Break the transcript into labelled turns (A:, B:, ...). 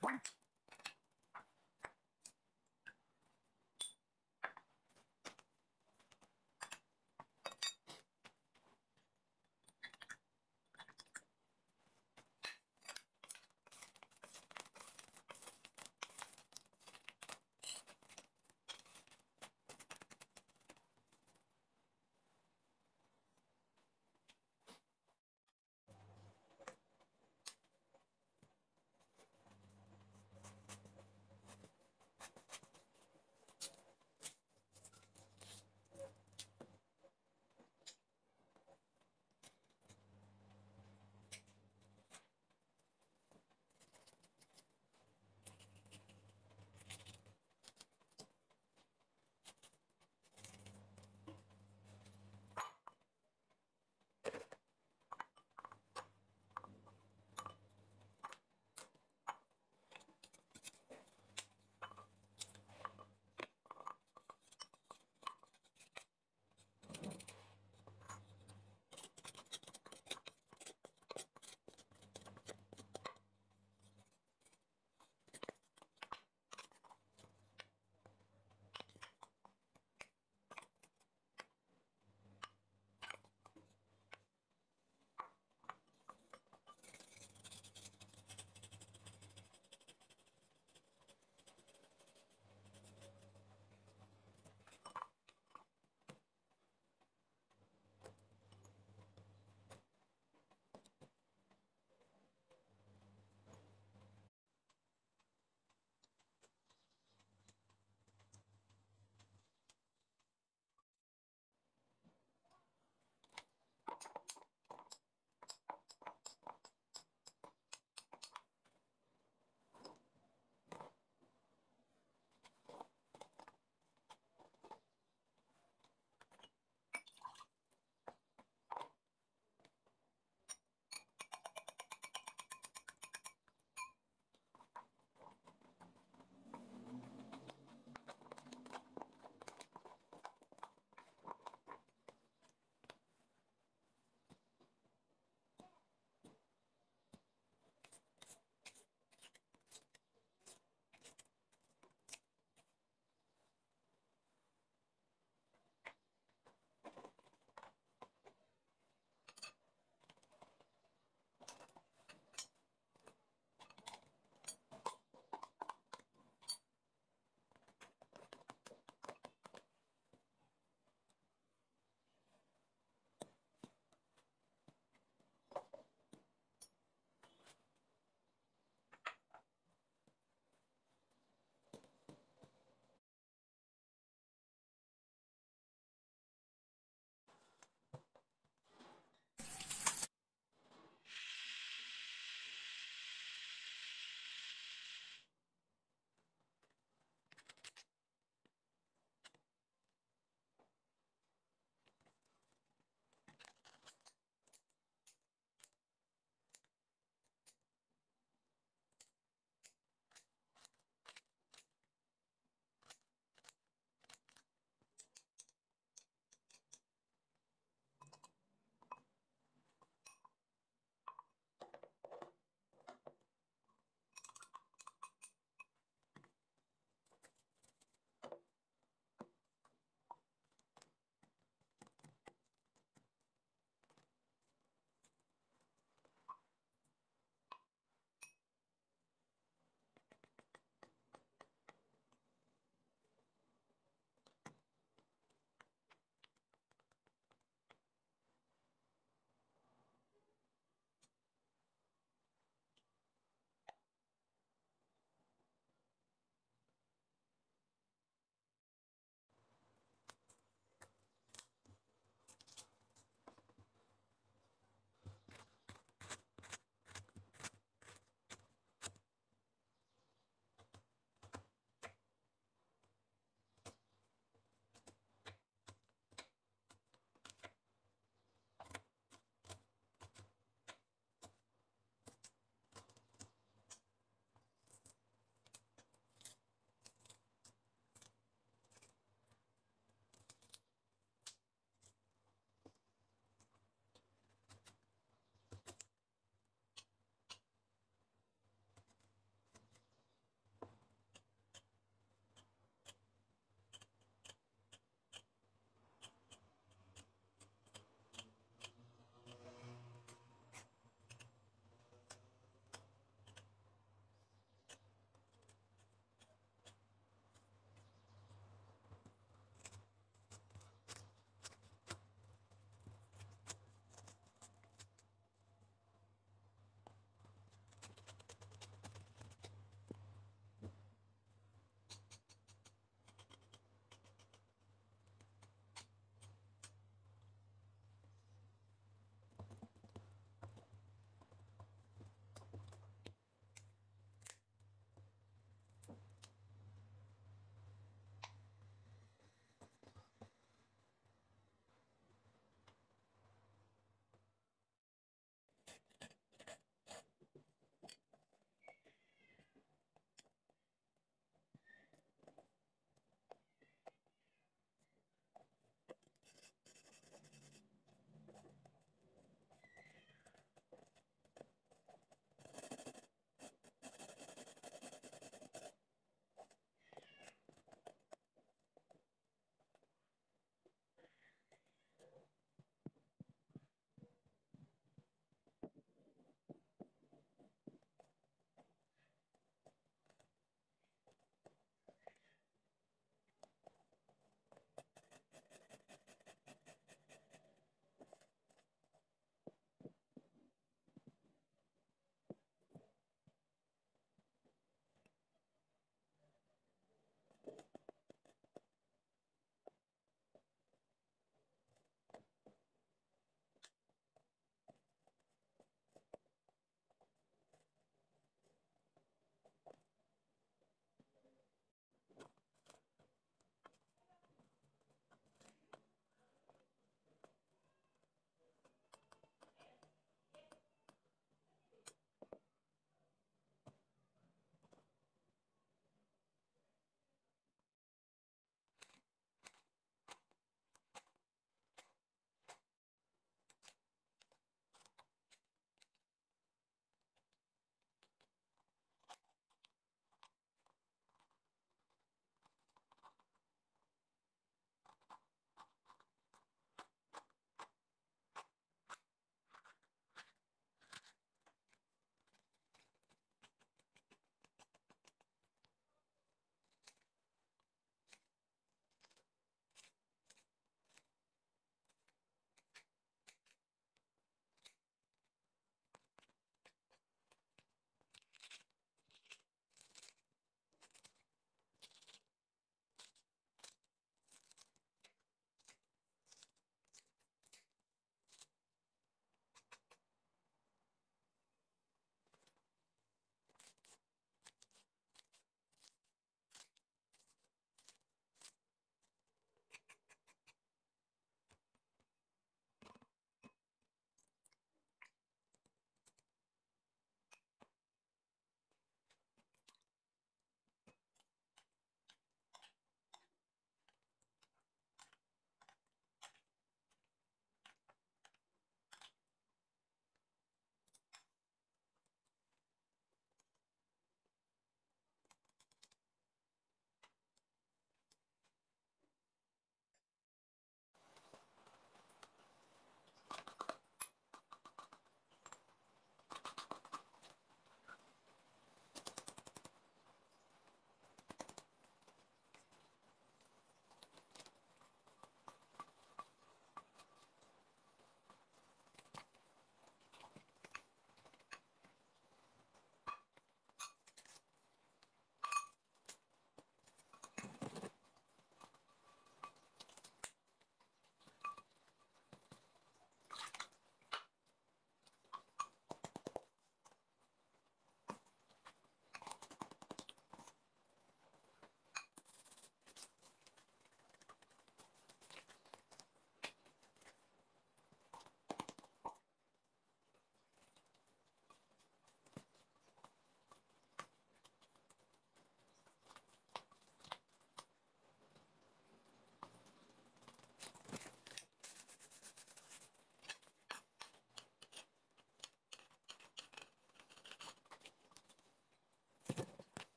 A: Quack!